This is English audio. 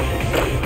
Woo!